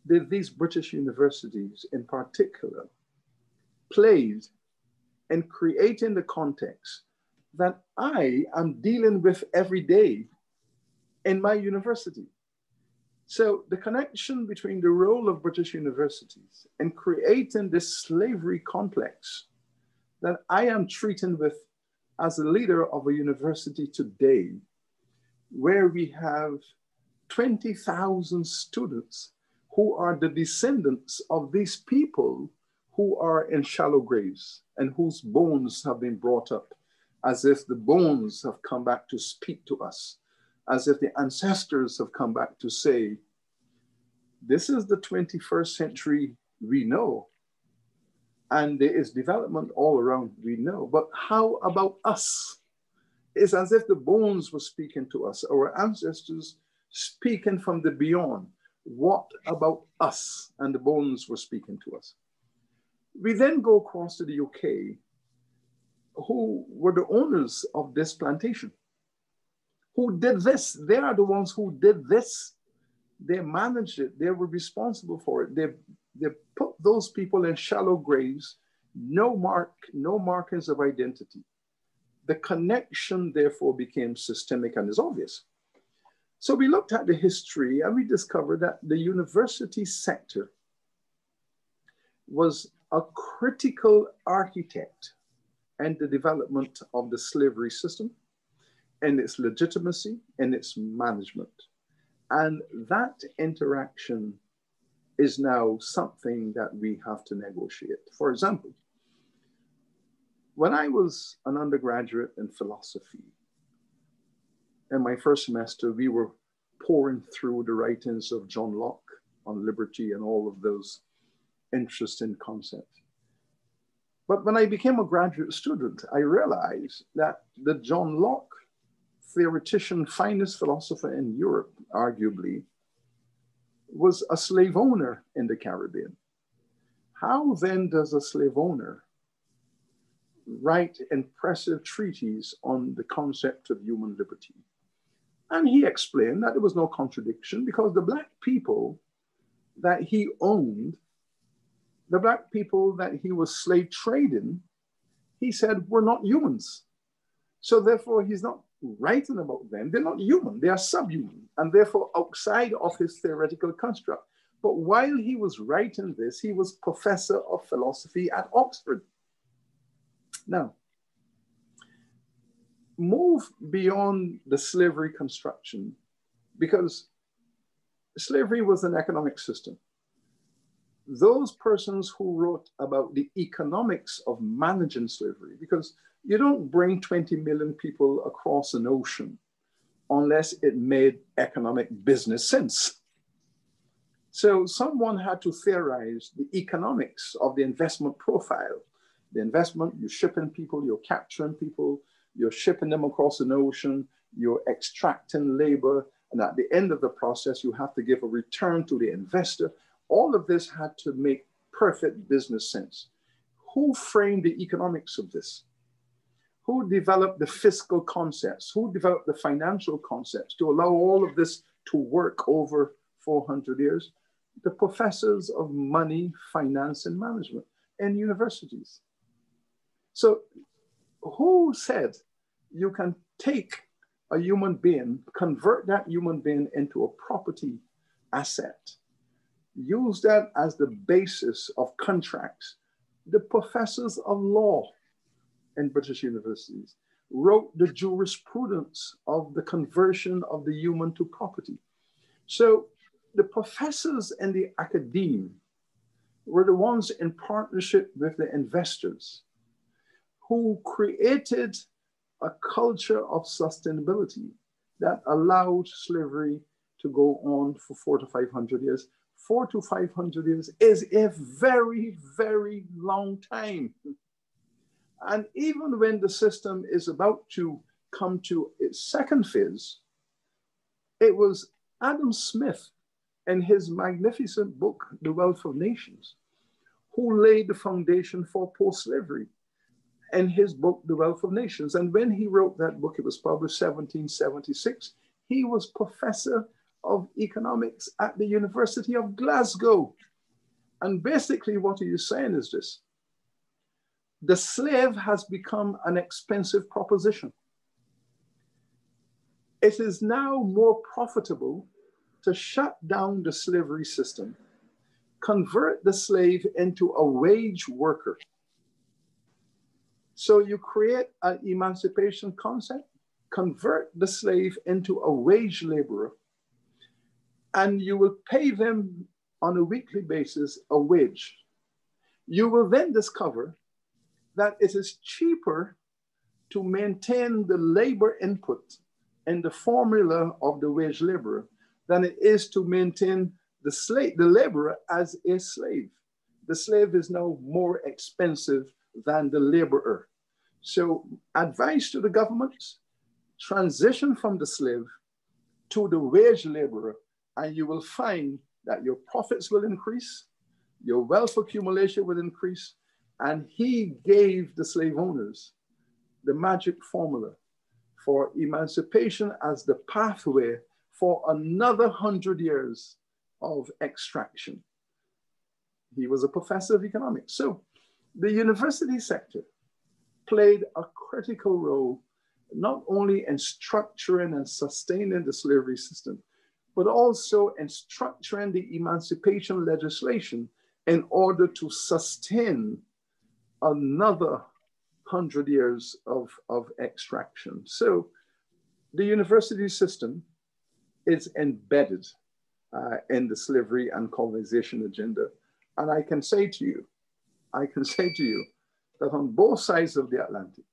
did these British universities in particular played in creating the context that I am dealing with every day in my university. So the connection between the role of British universities in creating this slavery complex that I am treating with as a leader of a university today, where we have 20,000 students who are the descendants of these people who are in shallow graves and whose bones have been brought up as if the bones have come back to speak to us, as if the ancestors have come back to say, this is the 21st century we know. And there is development all around we know. But how about us? It's as if the bones were speaking to us, our ancestors speaking from the beyond. What about us? And the bones were speaking to us. We then go across to the UK, who were the owners of this plantation. Who did this? They are the ones who did this. They managed it. They were responsible for it. They, they put those people in shallow graves, no mark, no markings of identity. The connection, therefore, became systemic and is obvious. So we looked at the history and we discovered that the university sector was a critical architect in the development of the slavery system and its legitimacy and its management. And that interaction is now something that we have to negotiate. For example, When I was an undergraduate in philosophy, in my first semester, we were pouring through the writings of John Locke on liberty and all of those interesting concepts. But when I became a graduate student, I realized that the John Locke theoretician, finest philosopher in Europe, arguably, was a slave owner in the Caribbean. How then does a slave owner write impressive treatises on the concept of human liberty? And he explained that there was no contradiction because the Black people that he owned, the Black people that he was slave trading, he said were not humans. So therefore, he's not writing about them. They're not human, they are subhuman, and therefore outside of his theoretical construct. But while he was writing this, he was professor of philosophy at Oxford. Now, move beyond the slavery construction because slavery was an economic system. Those persons who wrote about the economics of managing slavery, because you don't bring 20 million people across an ocean unless it made economic business sense. So someone had to theorize the economics of the investment profile. The investment, you're shipping people, you're capturing people, you're shipping them across an ocean, you're extracting labor, and at the end of the process, you have to give a return to the investor. All of this had to make perfect business sense. Who framed the economics of this? Who developed the fiscal concepts? Who developed the financial concepts to allow all of this to work over 400 years? The professors of money, finance, and management in universities. So who said you can take a human being, convert that human being into a property asset, use that as the basis of contracts? The professors of law in British universities wrote the jurisprudence of the conversion of the human to property. So the professors and the academe were the ones in partnership with the investors who created a culture of sustainability that allowed slavery to go on for four to 500 years. Four to 500 years is a very, very long time. And even when the system is about to come to its second phase, it was Adam Smith in his magnificent book, The Wealth of Nations, who laid the foundation for post slavery in his book, The Wealth of Nations. And when he wrote that book, it was published 1776, he was professor of economics at the University of Glasgow. And basically, what he is saying is this the slave has become an expensive proposition. It is now more profitable to shut down the slavery system, convert the slave into a wage worker, so you create an emancipation concept, convert the slave into a wage laborer, and you will pay them on a weekly basis a wage. You will then discover that it is cheaper to maintain the labor input in the formula of the wage laborer than it is to maintain the slave, the laborer as a slave. The slave is now more expensive than the laborer. So advice to the governments, transition from the slave to the wage laborer, and you will find that your profits will increase, your wealth accumulation will increase, and he gave the slave owners the magic formula for emancipation as the pathway for another hundred years of extraction. He was a professor of economics. So the university sector played a critical role, not only in structuring and sustaining the slavery system, but also in structuring the emancipation legislation in order to sustain another hundred years of, of extraction. So the university system is embedded uh, in the slavery and colonization agenda. And I can say to you, I can say to you that on both sides of the Atlantic,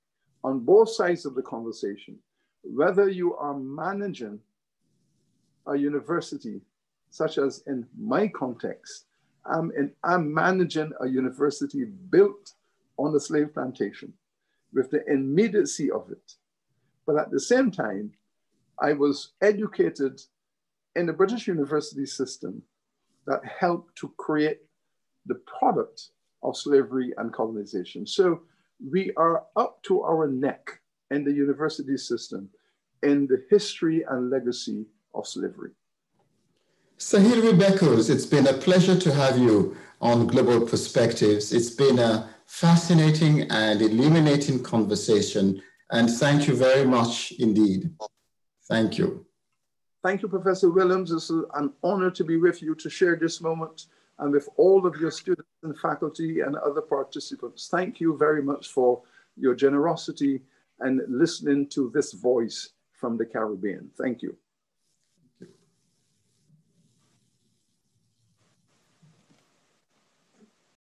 on both sides of the conversation, whether you are managing a university, such as in my context, I'm, in, I'm managing a university built on a slave plantation with the immediacy of it. But at the same time, I was educated in the British university system that helped to create the product of slavery and colonization. So we are up to our neck in the university system in the history and legacy of slavery. Sir Hilary Beckles, it's been a pleasure to have you on Global Perspectives. It's been a fascinating and illuminating conversation, and thank you very much indeed. Thank you. Thank you, Professor Williams. It's an honor to be with you to share this moment and with all of your students and faculty and other participants. Thank you very much for your generosity and listening to this voice from the Caribbean. Thank you.